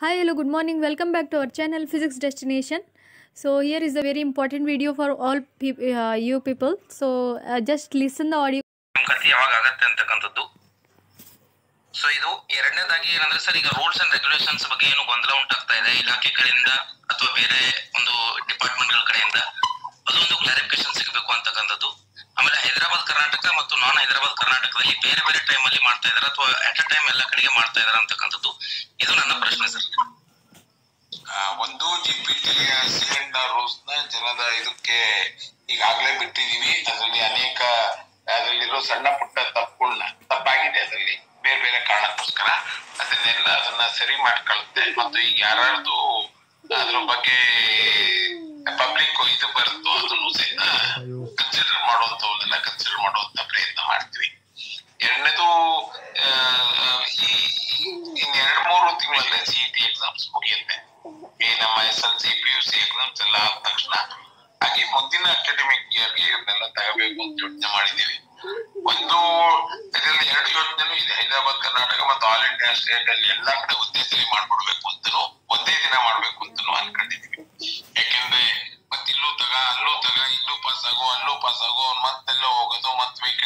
Hi, hello, good morning. Welcome back to our channel Physics Destination. So here is a very important video for all uh, you people. So uh, just listen the audio. So, ಯಾವಾಗ ಆಗತ್ತೆ ಅಂತಕ್ಕಂಥದ್ದು so ಇದು ಎರಡನೇದಾಗಿ ಏನಂದ್ರೆ sir ಈಗ rules and regulations ಬಗ್ಗೆ ಏನು ಗೊಂದಲ ಉಂಟಾಗ್ತಾ ಇದೆ ಇಲಾಖೆ ಕಡೆಯಿಂದ ಅಥವಾ ಬೇರೆ ಒಂದು ಡಿಪಾರ್ಟ್ಮೆಂಟ್ಗಳ ಕಡೆಯಿಂದ ಅದೊಂದು ಕ್ಲಾರಿಫಿಕೇಶನ್ ಸಿಗಬೇಕು ಅಂತಕ್ಕಂಥದ್ದು ನಾನ್ ಹೈದರಾಬಾದ್, ಕರ್ನಾಟಕದಲ್ಲಿ ಬೇರೆ ಬೇರೆ ಟೈಮ್ ಅಲ್ಲಿ ಮಾಡ್ತಾ ಇದಾರೆ ಅಥವಾ ಅಟ್ ಅ ಟೈಮ್ ಎಲ್ಲ ಕಡೆಗೆ ಮಾಡ್ತಾ ಇದಾರೆ ಅಂತಕ್ಕಂಥದ್ದು ಇದು ನನ್ನ ಪ್ರಶ್ನೆ ಸರ್. ಒಂದು ಜಿ ಪಿ ಟಿ ಸಿಲಿಂಡರ್ ರೂಲ್ಸ್ನ ಜನದ ಇದಕ್ಕೆ ಈಗಾಗಲೇ ಬಿಟ್ಟಿದೀವಿ ಅದರಲ್ಲಿ ಅನೇಕ, ಅದರಲ್ಲಿರೋ ಸಣ್ಣ ಪುಟ್ಟ ತಪ್ಪುಗಳನ್ನ ತಪ್ಪಾಗಿದೆ ಅದರಲ್ಲಿ. ಬೇರೆ ಬೇರೆ ಕಾರಣಕ್ಕೋಸ್ಕರ ಅದನ್ನೆಲ್ಲ ಅದನ್ನ ಸರಿ ಮಾಡ್ಕೊಳುತ್ತೆ ಮತ್ತು ಈಗ ಯಾರ್ಯಾರ್ದು ಅದ್ರ ಬಗ್ಗೆ ಪಬ್ಲಿಕ್ ಇದು ಬರುತ್ತೋ ಮಾಡುವಂತವನ್ನೆಲ್ಲ ಕನ್ಸಿಡರ್ ಮಾಡುವಂತ ಪ್ರಯತ್ನ ಮಾಡ್ತೀವಿ. ಎರಡನೇದು ಈ ಎರಡ್ ಮೂರು ತಿಂಗಳಲ್ಲೇ ಸಿಇಟಿ ಎಕ್ಸಾಮ್ಸ್ ಮುಗಿಯುತ್ತೆ. ಈ ನಮ್ಮ S L C P U C exams ಎಲ್ಲ ಆದ ತಕ್ಷಣ ಹಾಗೆ ಮುಂದಿನ ಅಕಾಡೆಮಿಕ್ ಇಯರ್ಗೆ ಇವನ್ನೆಲ್ಲ ತಗೋಬೇಕು ಅಂತ ಯೋಚನೆ ಮಾಡಿದ್ದೀವಿ. ಒಂದು ಇದರಲ್ಲಿ ಎರಡು ಯೋಜನೆ ಇದೆ. ಹೈದರಾಬಾದ್, ಕರ್ನಾಟಕ ಮತ್ತು ಆಲ್ ಇಂಡಿಯಾ ಸ್ಟೇಟ್ ಅಲ್ಲಿ ಎಲ್ಲಾ ಕಡೆ ಒಂದೇ ಸರಿ ಮಾಡ್ಬಿಡ್ಬೇಕು ಅಂತನೂ, ಒಂದೇ ದಿನ ಮಾಡ್ಬೇಕು ಅಂತನೂ ಅನ್ಕೊಂಡಿದ್ದೀವಿ ಮಾಡ್ಸೋದು ಮತ್ತೆ ಎಲ್ಲೋ ಹೋಗೋದು ಮತ್ತೆ ವೀಕೆಂಡ್ --